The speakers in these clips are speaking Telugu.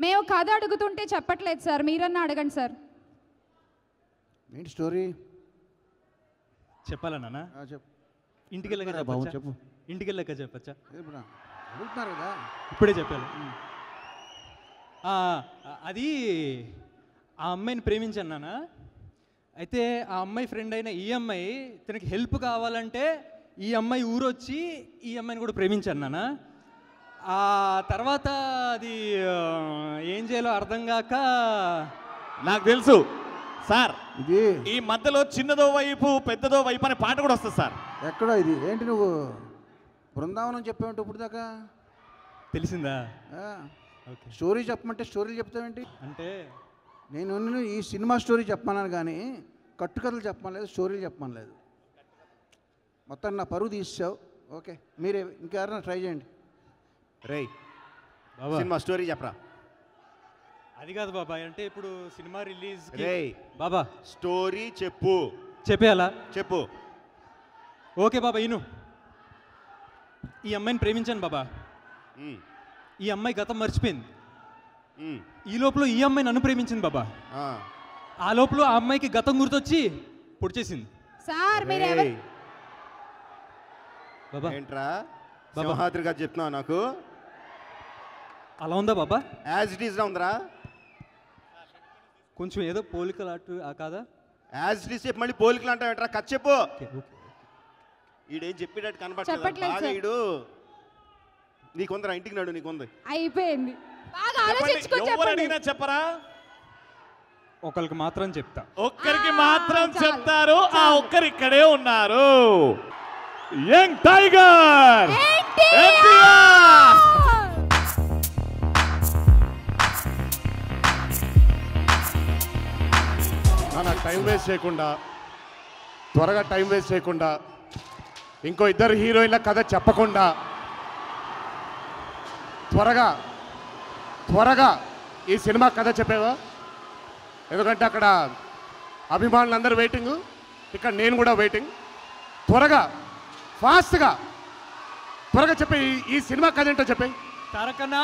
మేము కథ అడుగుతుంటే చెప్పట్లేదు సార్ మీరన్నా అడగండి సార్. ఏంటి స్టోరీ? చెప్పాలా నాన్న? ఆ, చెప్పు. ఇంటికి వెళ్ళక చెప్పరా బాబు, చెప్పచ్చా చెప్పు. ఇంటికి వెళ్ళక చెప్పచ్చా? అడుగుతున్నారు కదా. ఇప్పుడే చెప్పాను ఆ, అది ఆ అమ్మాయిని ప్రేమించాను నాన్న. అయితే ఆ అమ్మాయి ఫ్రెండ్ అయిన ఈ అమ్మాయి తనకి హెల్ప్ కావాలంటే ఈ అమ్మాయి ఊరొచ్చి ఈ అమ్మాయిని కూడా ప్రేమించాను నాన్న. ఆ తర్వాత అది ఏం చేయాలో అర్థం కాక నాకు తెలుసు. సార్ ఇది ఈ మధ్యలో చిన్నదో వైపు పెద్దదో వైపు అనే పాట కూడా వస్తుంది సార్. ఎక్కడో ఇది? ఏంటి నువ్వు? బృందావనం చెప్పావంటే ఇప్పుడు దాకా? తెలిసిందా? ఆ, ఓకే. స్టోరీ చెప్పమంటే స్టోరీలు చెప్తావేంటి? అంటే? నేను ఈ సినిమా స్టోరీ చెప్పమన్నాను కానీ కట్టుకథలు చెప్పమలేదు స్టోరీలు చెప్పమలేదు మొత్తం నా పరువు తీసావు ఓకే. మీరే ఇంకెవరైనా ట్రై చేయండి. రేయ్ బాబా. సినిమా స్టోరీ చెప్పరా? అది కాదు బాబాయ్ అంటే ఇప్పుడు సినిమా రిలీజ్ రేయ్ బాబా. స్టోరీ చెప్పు. చెప్పేయాలా? చెప్పు. ఓకే బాబా ఇను. ఈ అమ్మాయిని ప్రేమించాను బాబా. ఉమ్, ఈ అమ్మాయి గతం మర్చిపోయింది. ఉమ్, ఈ లోపల ఈ అమ్మాయి నన్ను ప్రేమించింది బాబా. ఆ. ఆ లోపల ఆ అమ్మాయికి గతం గుర్తొచ్చి పొడిచేసింది. సార్ మీరు ఎవరు? రేయ్, బాబా. ఏంట్రా? బాబా. సింహాద్రి గారు చెప్తున్నావు నాకు? అలా ఉందా బాబా? యాజ్ ఇట్ ఈస్గా ఉందిరా. కొంచెం ఏదో పోలికలు అటు ఆ కాదా? యాజ్ ఇట్ ఈస్ చెప్పి మళ్ళీ పోలికలు అంటావు ఏంట్రా? కథ చెప్పు. ఈడేం చెప్పేటట్టు కనపడలేదు చెప్పట్లేదు బాగా. ఈడు నీకుందరా? ఇంటికి నడు నీకుంది. అయిపోయింది. బాగా చెప్పండి, ఆలోచించుకొని ఎవరు చెప్పండి. అడిగినా చెప్పరా? ఒకరికి మాత్రం చెప్తా. ఒక్కరికి మాత్రం చాలు, చెప్తారు. ఆ. ఒక్కరు ఇక్కడే ఉన్నారు. Young tiger. ఎన్టీఆర్! నాన్న టైం వేస్ట్ చేయకుండా త్వరగా టైం వేస్ట్ చేయకుండా ఇంకో ఇద్దరు హీరోయిన్ల కథ చెప్పకుండా త్వరగా త్వరగా ఈ సినిమా కథ చెప్పేవా? ఎందుకంటే అక్కడ అభిమానులందరూ వెయిటింగ్ ఇక్కడ నేను కూడా వెయిటింగ్ త్వరగా ఫాస్ట్గా త్వరగా చెప్పే ఈ- ఈ సినిమా కథ ఏంటో చెప్పే. తారకన్నా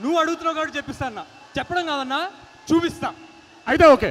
నువ్వు అడుగుతున్నావు కాబట్టి చెప్పిస్తా అన్న చెప్పడం కాదన్నా చూపిస్తా. అయితే ఓకే.